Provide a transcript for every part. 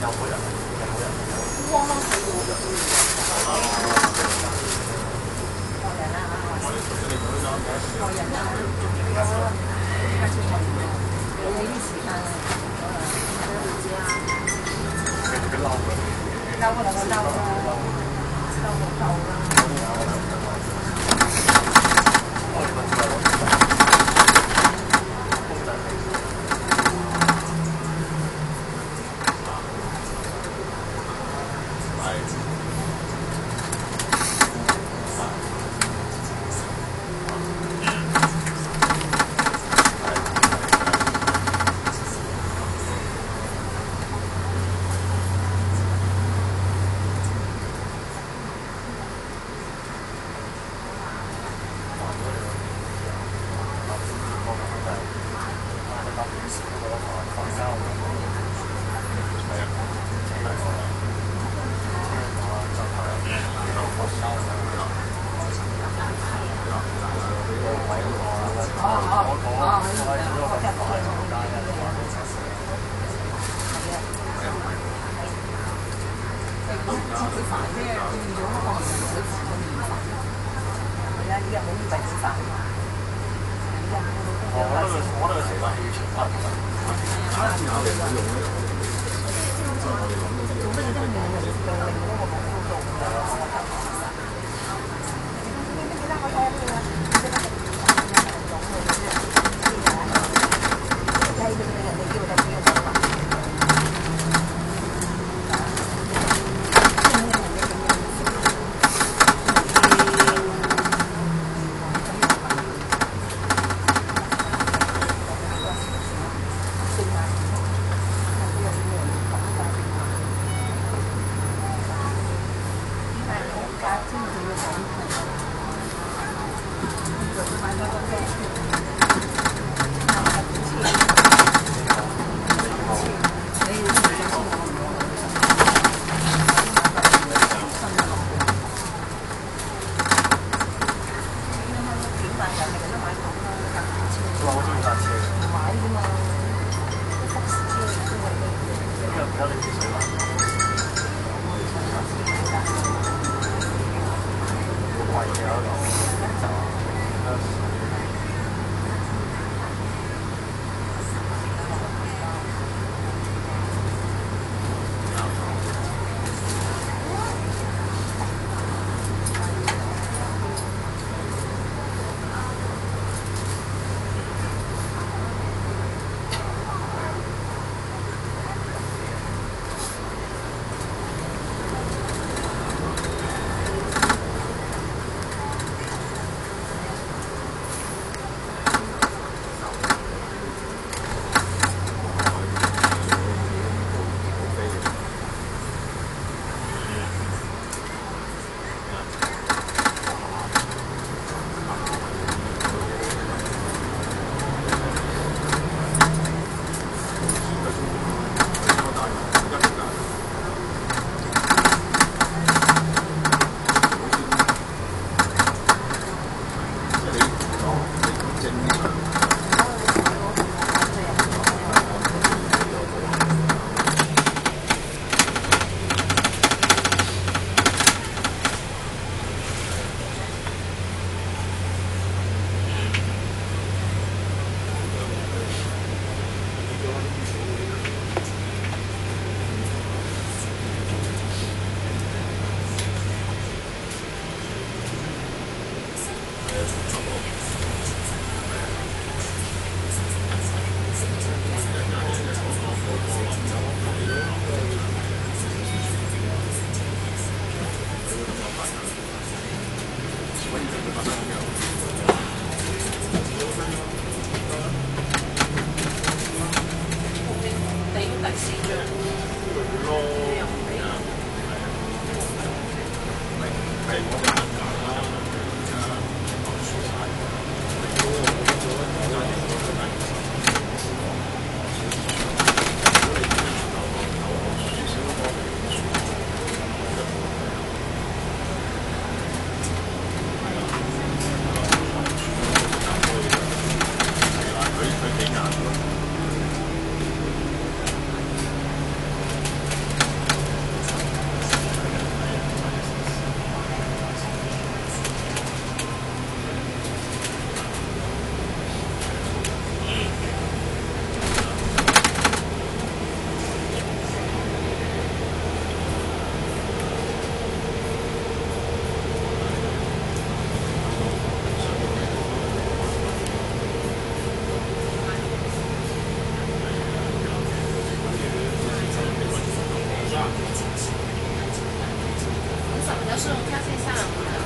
要回来，要回来，不慌不忙走路。哎呀，我这腿有点疼。在人家，做点什么？你看这时间，我来，我来，你来。你老了，老了，老了，老了。是我看线上。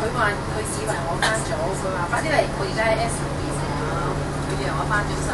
佢话佢以为我翻咗佢话快啲嚟我而家喺 s 电话佢以为我翻咗新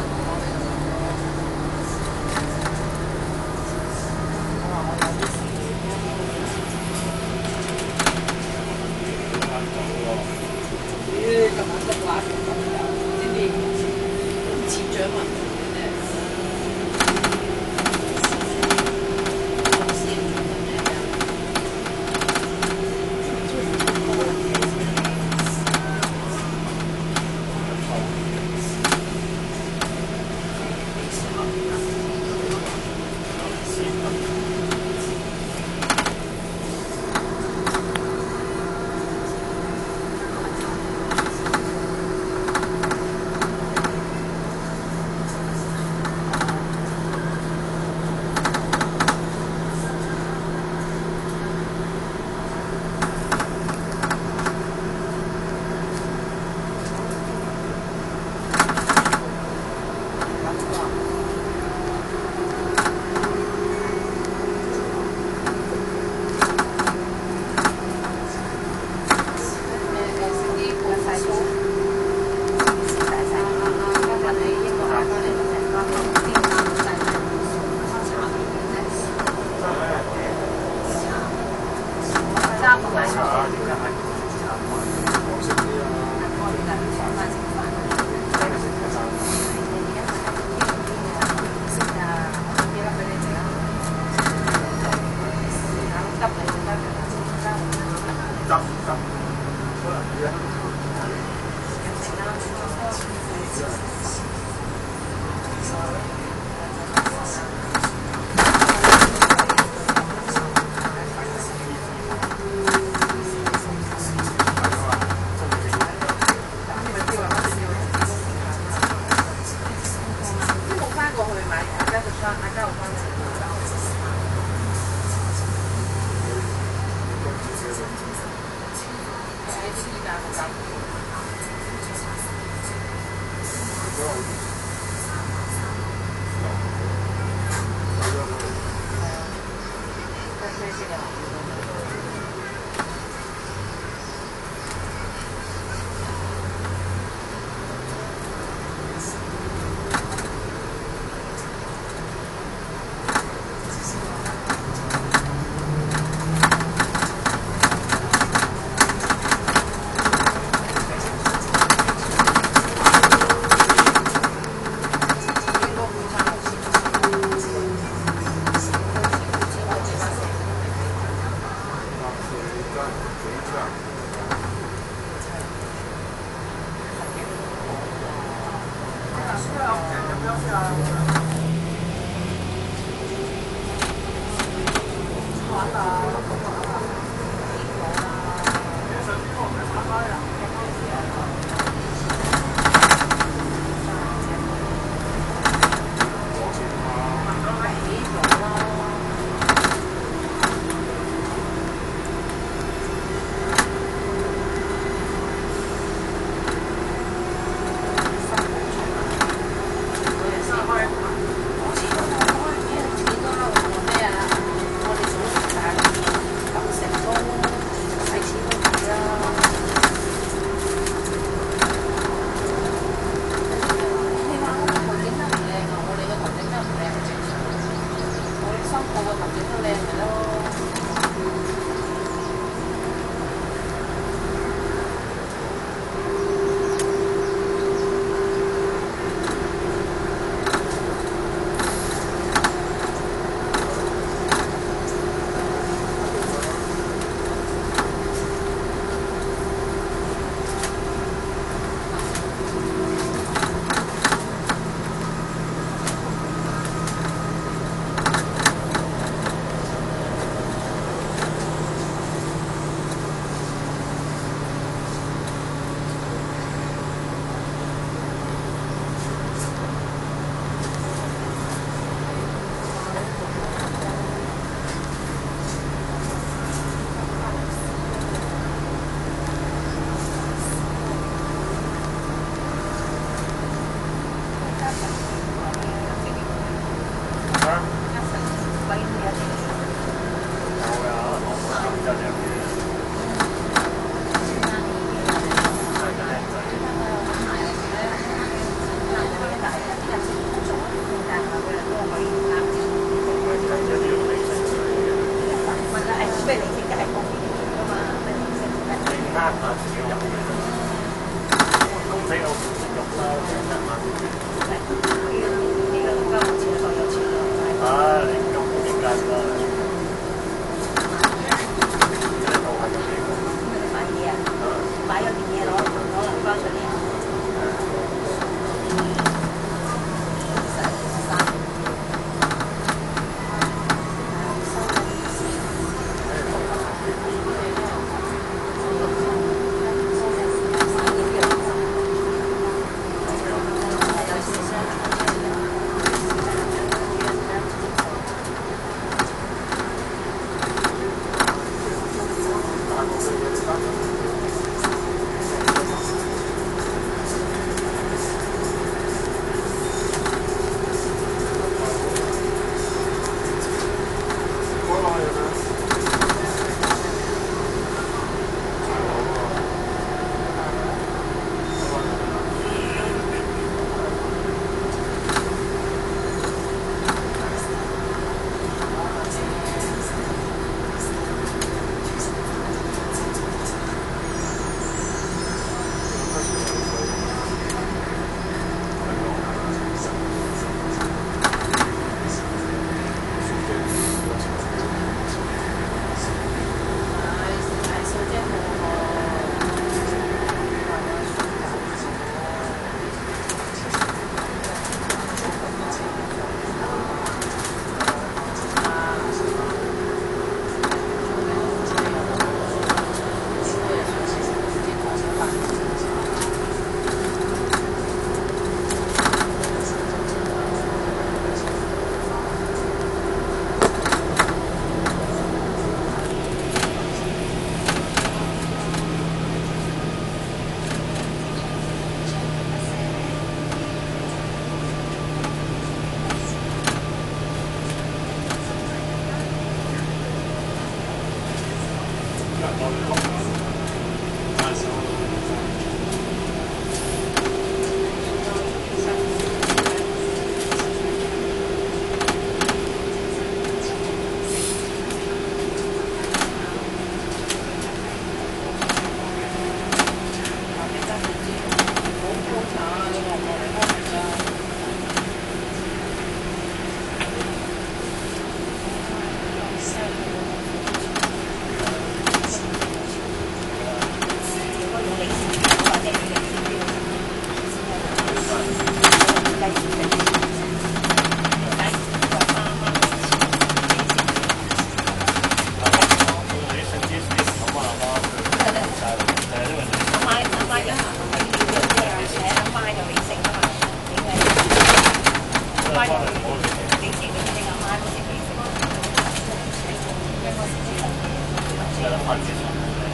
得快結束。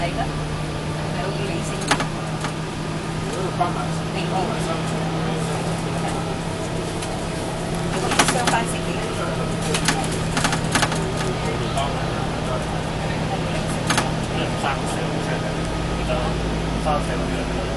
係噶，係好理性。如果翻埋，翻埋三組。三十几个人，三十几个人，三十几个人。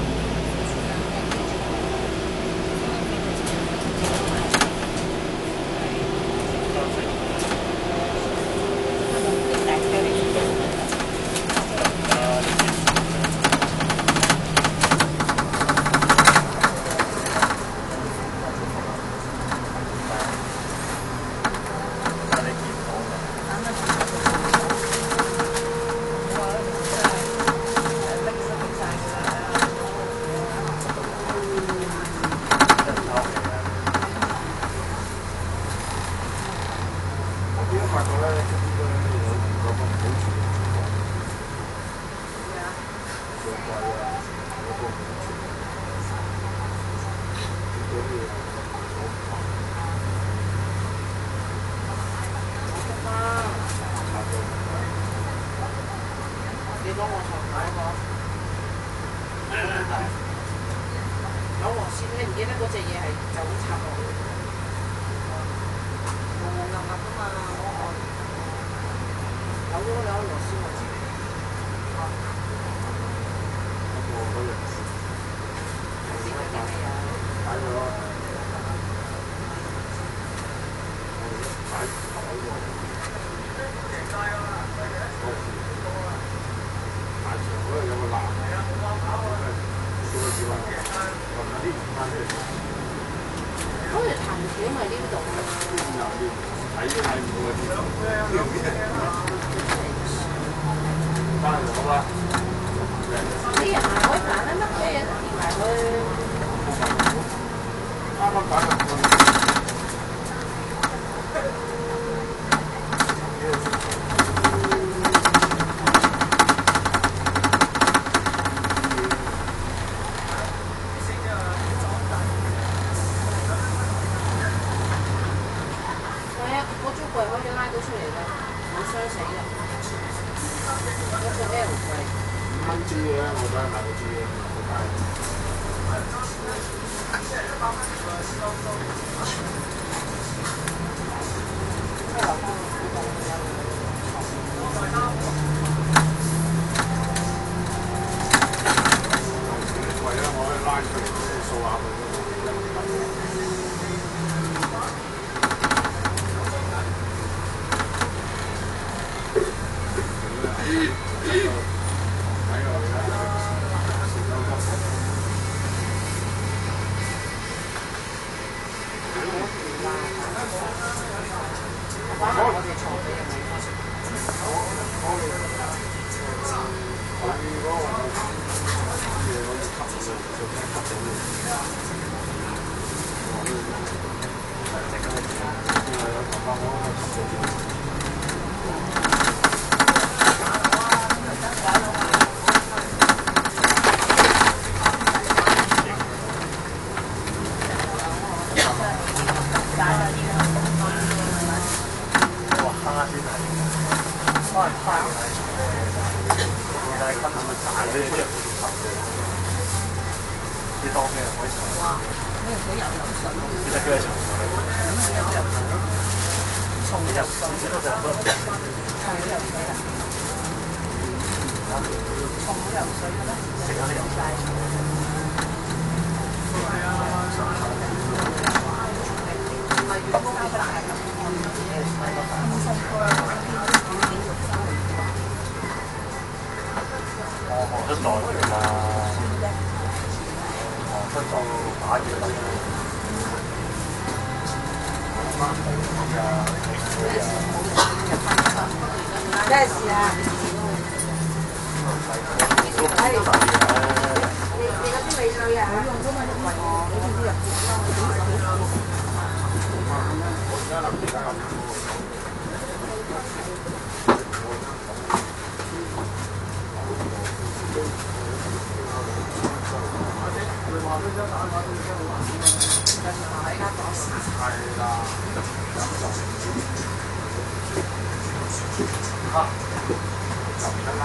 嗰條藤條咪呢度咯。睇都睇唔到啊！翻嚟好啦。啲人係可以揀咧，乜嘢嘢都填埋去。啱啱揀。我係翻嚟，其實係今日咪賺咗一張五十嘅。你當嘅可以。哇，你唔使游游水咯。其實幾嚟重？咁係重入咯，重入。唔知道就係覺得係你游水啦。重好游水嘅咩？成日都遊曬。係啊，上頭。唔係員工加嘅，係。用中文唔系我，你知唔知啊？ 係啦，就唔得啦。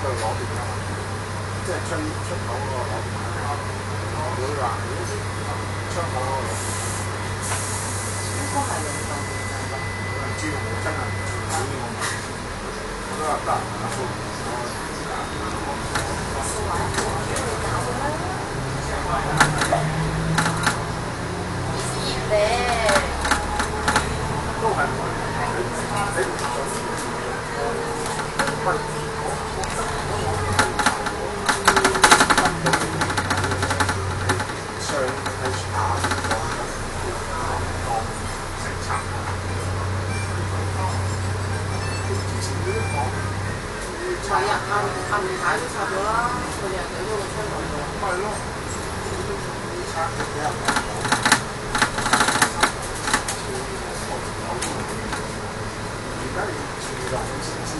就分底式去攞电㗎嘛，即系出出口嗰个攞电。我会话出口嗰个攞电。应该系两嚿电掣吧？唔知我真系唔知我问。我都话得，阿叔。热咧，都系唔系你唔 係啊，阿阿吳太都拆咗啦，佢哋又整咗個窗台度。咪咯，拆咗幾日？而家連住樓先知